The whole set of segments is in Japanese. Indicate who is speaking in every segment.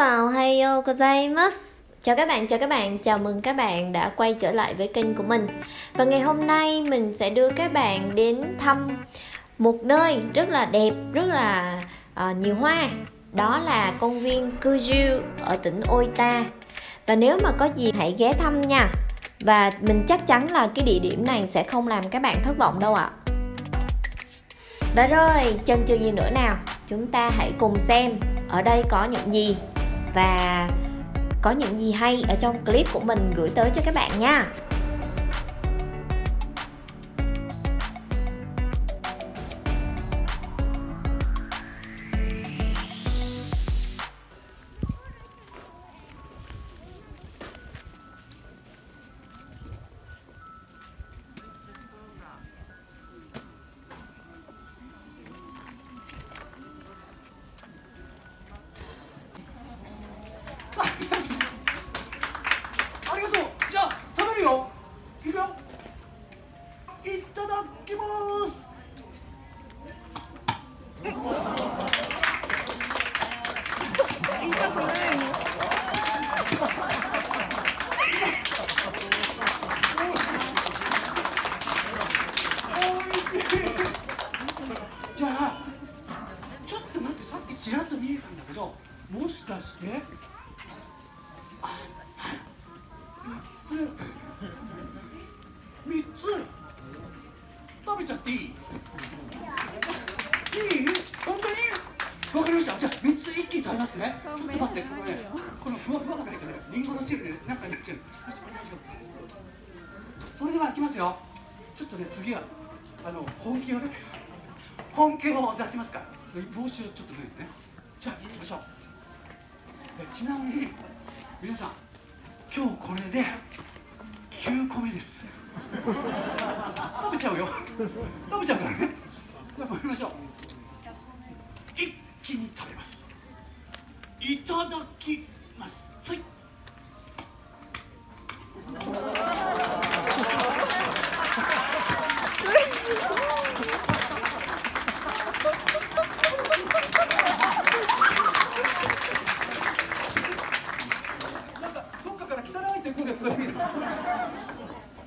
Speaker 1: san, Hayo gozaimasu. Chào các bạn, chào các bạn, chào mừng các bạn đã quay trở lại với kênh của mình. Và ngày hôm nay mình sẽ đưa các bạn đến thăm một nơi rất là đẹp, rất là uh, nhiều hoa. Đó là công viên Kuju ở tỉnh Oita. Và nếu mà có gì hãy ghé thăm nha. Và mình chắc chắn là cái địa điểm này sẽ không làm các bạn thất vọng đâu ạ. Đã rồi, chân chưa gì nữa nào. Chúng ta hãy cùng xem ở đây có những gì và có những gì hay ở trong clip của mình gửi tới cho các bạn nha.
Speaker 2: つ。3つ。食べちゃっていい？いい？本当に？わかりました。じゃあ3つ一気に食べますね。ちょっと待ってこのねこのふわふわがないとねりんごのチールでなんかになっちゃうよしこれ大丈夫。それではいきますよ。ちょっとね次はあの本気をね本気を出しますから。帽子をちょっと脱いでね。じゃあ行きましょう。ちなみに皆さん今日これで9個目です。食べちゃうよ。食べちゃうからね。じゃあ参りましょう。一気に食べます。いただきます。はい。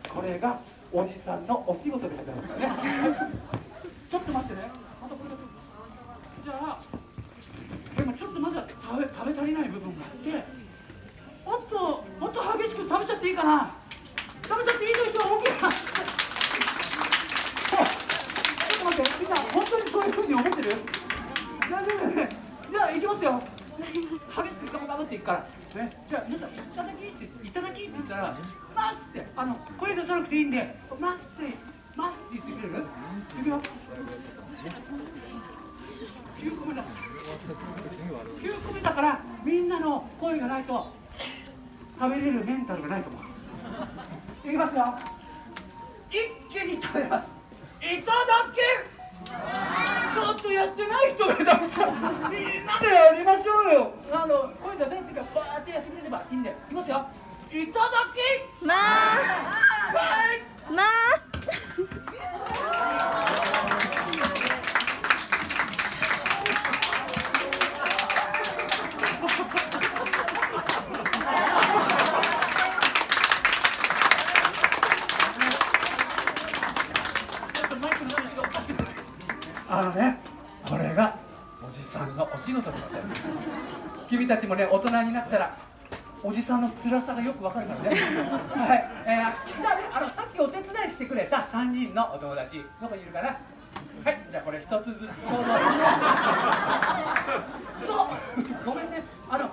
Speaker 2: これがおじさんのお仕事でございますね。ちょっと待ってね。またこれだけじゃあでもちょっとまだ食べ食べ足りない部分があってもっともっと激しく食べちゃっていいかな。食べちゃっていいという人は大きいなちょっと待ってみんな本当にそういうふうに思ってる？大丈夫？ねじゃあ行きますよ。激しくガブガブっていくから。ね、じゃあ皆さん「いただき」って「いただき」って言ったら「ます」ってあの声出さなくていいんで「ます」って「ます」って言ってくれる？いくよ。9個目だ9個目だからみんなの声がないと食べれるメンタルがないと思う。いきますよ。一気に食べます。いただきやってない人がいた。んですよみんなでやりましょうよ。あの声出せなくてからバーってやってくれればいいんでいきますよ。いただき
Speaker 1: ます
Speaker 2: これがおじさんのお仕事でございます。君たちもね大人になったらおじさんの辛さがよくわかるからね。はい、えー、じゃあねあのさっきお手伝いしてくれた3人のお友達どこにいるかな？はい。じゃあこれ一つずつちょうど。そう。ごめんね。あの